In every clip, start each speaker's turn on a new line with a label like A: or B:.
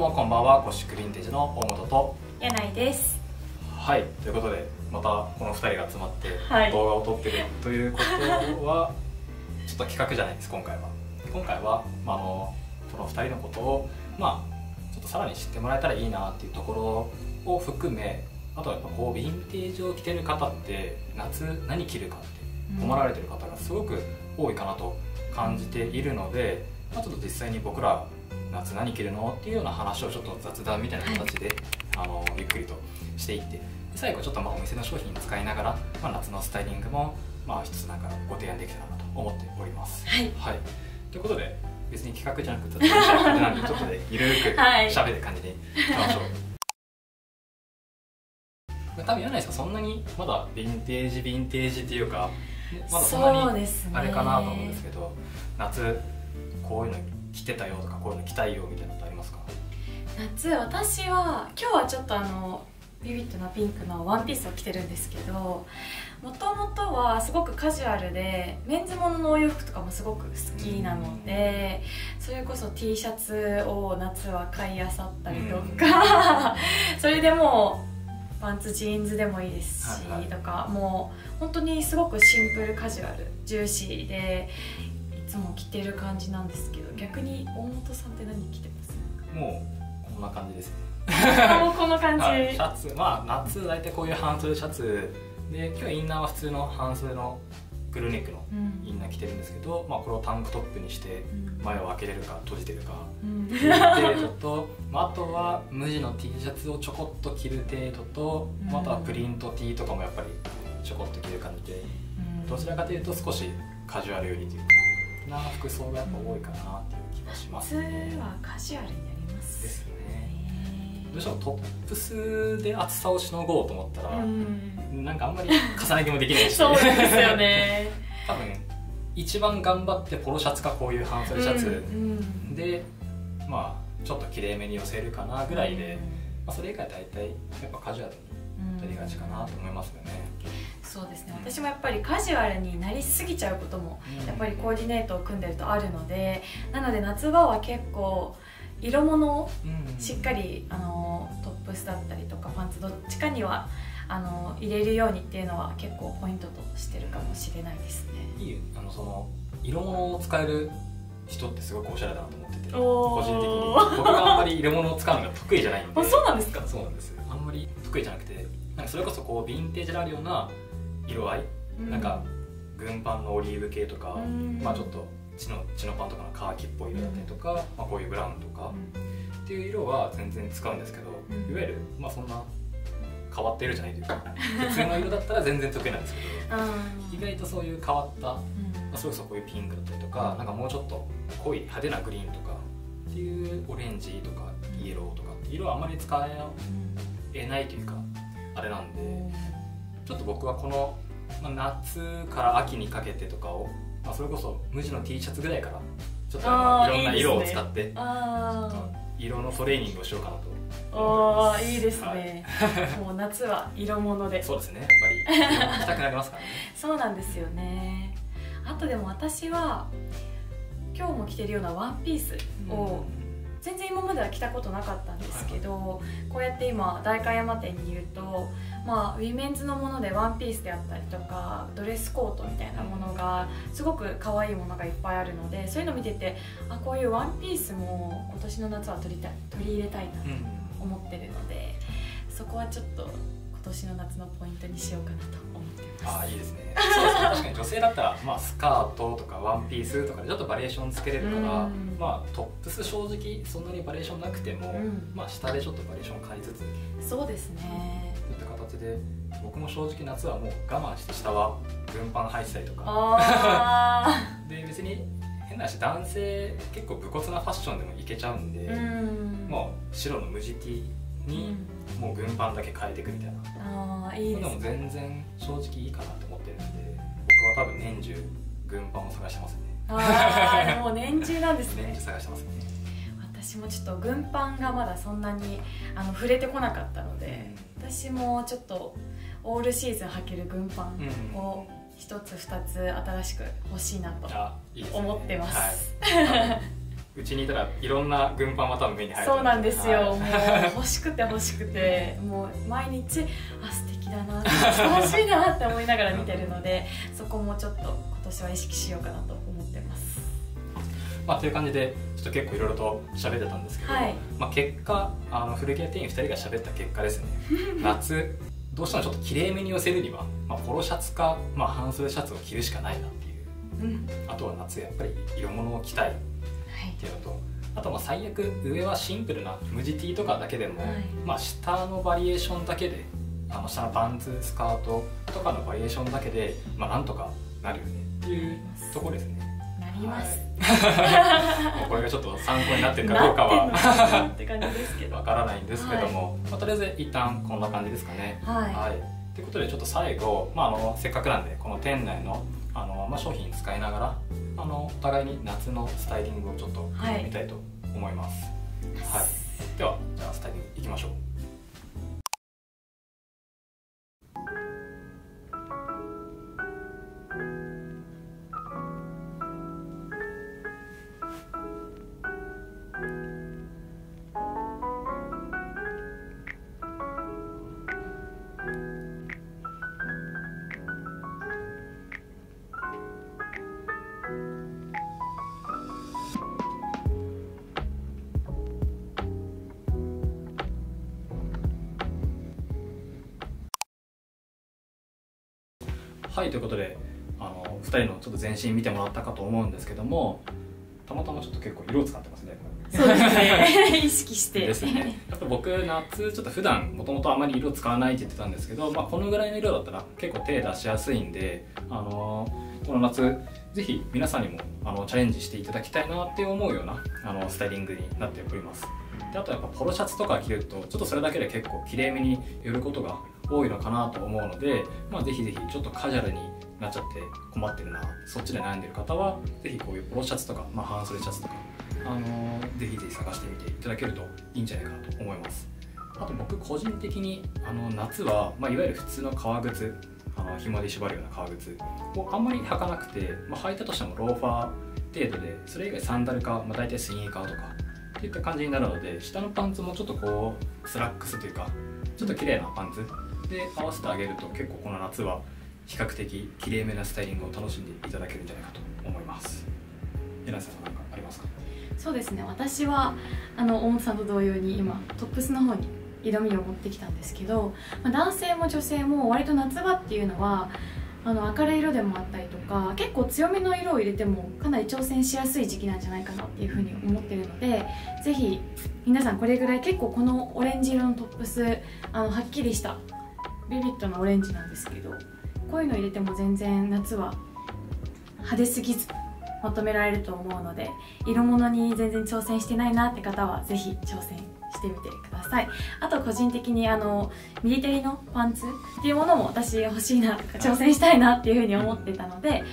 A: もこんばんはコシックヴィンテージの大本と。
B: 柳井です。
A: はいということでまたこの2人が集まって
B: はい。
A: 動画を撮ってるということは、ちょっと企画じゃないです今回は。今回は、まあ、あのその2人のことをまあちょっとさらに知ってもらえたらいいなっていうところを含めあとはやっぱこうヴィンテージを着てる方って夏何着るかって困られてる方がすごく多いかなと感じているので、まあ、ちょっと実際に僕ら夏何着るのっていうような話をちょっと雑談みたいな形で、あのゆっくりとしていってで最後ちょっとまあお店の商品使いながら、まあ、夏のスタイリングもまあ一つなんかご提案できたらなと思っております。
B: はい。
A: はい、ということで別に企画じゃなく雑談なんでちょっとでゆるーく
B: はい。
A: 喋る感じにいきましょう。多分柳井さんそんなにまだヴィンテージヴィンテージっていうかまだそんなにあれかなと思うんですけど夏こういうの着てたよとかこういうの着たいよみたいなのってありますか？
B: 夏私は今日はちょっとあのビビッドなピンクのワンピースを着てるんですけどもともとはすごくカジュアルでメンズもののお洋服とかもすごく好きなのでそれこそ T シャツを夏は買いあさったりとかそれでもうパンツジーンズでもいいですし
A: はいはい。
B: とかもう本当にすごくシンプルカジュアルジューシーでいつも着てる感じなんですけど逆に大本さんって何着てます？
A: もうこんな感じですね。
B: もうこの感じ、
A: はい、シャツ。まあ夏大体こういう半袖シャツ。で今日インナーは普通の半袖のクルーネックの
B: うん。
A: インナー着てるんですけど、まあ、これをタンクトップにして
B: うん。
A: 前を開けれるか閉じてるか
B: うん。
A: っていう程度と、まあ、あとは無地の T シャツをちょこっと着る程度と、まああとはプリント T とかもやっぱりちょこっと着る感じで。どちらかというと少しカジュアル寄りというかな服装がやっぱ多いかなっていう気がします
B: 夏
A: ね。
B: はカジュアルになります
A: ですね。
B: ね。
A: どうしてもトップスで厚さをしのごうと思ったら、
B: うん。
A: なんかあんまり重ね着もできないし
B: そうですよね。
A: 多分一番頑張ってポロシャツかこういう半袖シャツ。
B: うん
A: で、まあちょっときれいめに寄せるかなぐらいで、まあ、それ以外大体やっぱカジュアル
B: うん
A: になりがちかなと思いますよね、
B: そうですね。私もやっぱりカジュアルになりすぎちゃうこともやっぱりコーディネートを組んでるとあるのでなので夏場は結構色物を
A: うん
B: しっかりあのトップスだったりとかパンツどっちかにはあの入れるようにっていうのは結構ポイントとしてるかもしれないですね。
A: いいあのその色物を使える人ってすごくおしゃれだなと思ってて個人的に。僕があんまり色物を使うのが得意じゃないんで。
B: あそうなんですか？
A: そうなんです。あんまり得意じゃなくてなんかそれこそこうヴィンテージであるような色合い、なんか軍パンのオリーブ系とか、
B: うん。
A: まあちょっと血の血のパンとかのカーキっぽい色だったりとか、まあ、こういうブラウンとか。
B: うん。
A: っていう色は全然使うんですけど、
B: うん。
A: いわゆるまあそんな変わってるじゃないというか 普通の色だったら全然得意なんですけど
B: うん。
A: 意外とそういう変わった、ま
B: うん。
A: あ、それこそこういうピンクだったりとかなんかもうちょっと濃い派手なグリーンとかっていうオレンジとかイエローとかって色はあまり使えないというかあれなんでちょっと僕はこの、まあ、夏から秋にかけてとかを、まあ、それこそ無地の T シャツぐらいからちょっとあいろんない色を使って
B: あ
A: 色のトレーニングをしようかなと
B: おーいいですね、もう夏は色物で。
A: そうですね。やっぱりたくなりますからね。
B: そうなんですよね。あとでも私は今日も着てるようなワンピースを全然今までは着たことなかったんですけどこうやって今代官山店にいると、まあ、ウィメンズのものでワンピースであったりとかドレスコートみたいなものがすごく可愛いものがいっぱいあるのでそういうの見ててあこういうワンピースも今年の夏は取りたい取り入れたいなと思ってるのでそこはちょっと今年の夏のポイントにしようかなと思ってます。
A: ああいいですね。そうですね。確かに女性だったら、まあ、スカートとかワンピースとかでちょっとバリエーションつけれるから、
B: うん。
A: まあ、トップス正直そんなにバリエーションなくても、
B: うん。
A: まあ、下でちょっとバリエーション変えつつ
B: そうですね。
A: そういった形で僕も正直夏はもう我慢して下は軍パン履いてたりとか。
B: あ
A: で別に変な話男性結構武骨なファッションでもいけちゃうんで、
B: ーうん。
A: もう白の無地 T にもう軍パンだけ変えていくみたいな、
B: ああいいです
A: そういうのも全然正直いいかなと思ってるんで僕は多分年中軍パンを探してますね。
B: ああもう年中なんですね。
A: 年中探してますね。
B: 私もちょっと軍パンがまだそんなにあの触れてこなかったので私もちょっとオールシーズン履ける軍パンを一つ二つ新しく欲しいなと思ってます、
A: はい、うちにいたらいろんな軍パンは多分目に入る
B: そうなんですよ、
A: はい。
B: もう欲しくて欲しくて。もう毎日あ素敵だな楽しいなって思いながら見てるのでそこもちょっと今年は意識しようかなと思ってます。
A: まあという感じでちょっと結構いろいろと喋ってたんですけど、
B: はい。
A: まあ結果あの古着屋店員2人が喋った結果ですね。夏どうしてもちょっときれいめに寄せるには、まあ、ポロシャツか、まあ、半袖シャツを着るしかないなっていう。
B: うん。
A: あとは夏やっぱり色物を着たいっていうのと。あとまあ最悪上はシンプルな無地 T とかだけでも、
B: はい。
A: まあ、下のバリエーションだけであの下のパンツスカートとかのバリエーションだけで、まあ、なんとかなるよね。っていうところですね。
B: なります、
A: はい、これがちょっと参考になってるかどうかはわからないんですけども、まあ、とりあえず一旦こんな感じですかね。
B: はい、
A: はい、ということでちょっと最後、まあ、あのせっかくなんでこの店内の、まあ、商品使いながらあのお互いに夏のスタイリングをちょっと見たいと思います、はい。ではじゃあスタイリングいきましょう。はいということであの2人のちょっと全身見てもらったかと思うんですけどもたまたまちょっと結構色を使ってますね。
B: そうですね。意識して。
A: ですね。やっぱ僕夏ちょっと普段もともとあまり色使わないって言ってたんですけど、まあ、このぐらいの色だったら結構手出しやすいんで、あのこの夏ぜひ皆さんにもあのチャレンジしていただきたいなって思うようなあのスタイリングになっております。であとやっぱポロシャツとか着るとちょっとそれだけで結構きれいめに寄ることが多いのかなと思うので、まあ、ぜひぜひちょっとカジュアルになっちゃって困ってるなそっちで悩んでる方はぜひこういうポロシャツとか、まあ、半袖シャツとかあのーぜひぜひ探してみていただけるといいんじゃないかなと思います。あと僕個人的にあの夏は、まあ、いわゆる普通の革靴あの紐で縛るような革靴をあんまり履かなくて、まあ、履いたとしてもローファー程度でそれ以外サンダルか、まあ、大体スニーカーとかっていった感じになるので下のパンツもちょっとこうスラックスというかちょっと綺麗なパンツで合わせてあげると結構この夏は比較的綺麗めなスタイリングを楽しんでいただけるんじゃないかと思います。柳さん何かありますか？
B: そうですね。私はあの大本さんと同様に今トップスの方に色味を持ってきたんですけど、まあ男性も女性も割と夏場っていうのはあの明るい色でもあったりとか結構強めの色を入れてもかなり挑戦しやすい時期なんじゃないかなっていうふうに思ってるのでぜひ皆さんこれぐらい結構このオレンジ色のトップスあのはっきりしたビビッドなオレンジなんですけどこういうの入れても全然夏は派手すぎずまとめられると思うので色物に全然挑戦してないなって方はぜひ挑戦してみてください。あと個人的にあのミリテリのパンツっていうものも私欲しいな挑戦したいなっていうふうに思ってたので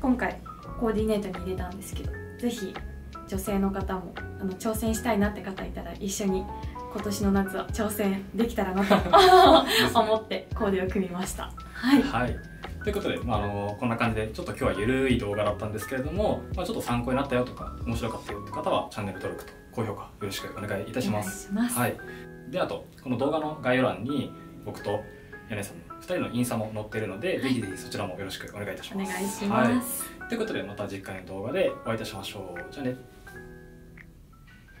B: 今回コーディネートに入れたんですけどぜひ女性の方もあの挑戦したいなって方いたら一緒に今年の夏は挑戦できたらなと 思ってコーデを組みました。はい。
A: はい。ということで、まあ、あのこんな感じでちょっと今日はゆるい動画だったんですけれども、まあ、ちょっと参考になったよとか面白かったよって方はチャンネル登録と高評価よろしくお願いいたします。
B: お願いします。
A: はい、であとこの動画の概要欄に僕と柳さんの2人のインスタも載っているので、ぜひぜひそちらもよろしくお願いいたし
B: お願
A: ます
B: いします、
A: はい、ということでまた次回の動画でお会いいたしましょう。じゃあね